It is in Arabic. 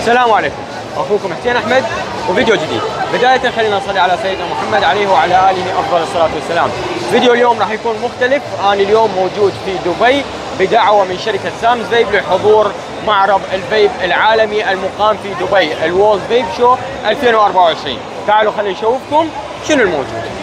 السلام عليكم. أخوكم حسين أحمد وفيديو جديد. بداية خلينا نصلي على سيدنا محمد عليه وعلى آله أفضل الصلاة والسلام. فيديو اليوم راح يكون مختلف. أنا اليوم موجود في دبي بدعوة من شركة Sams Vape لحضور معرض الفيب العالمي المقام في دبي ال World Vape Show 2024 تعالوا خلينا نشوفكم شنو الموجود.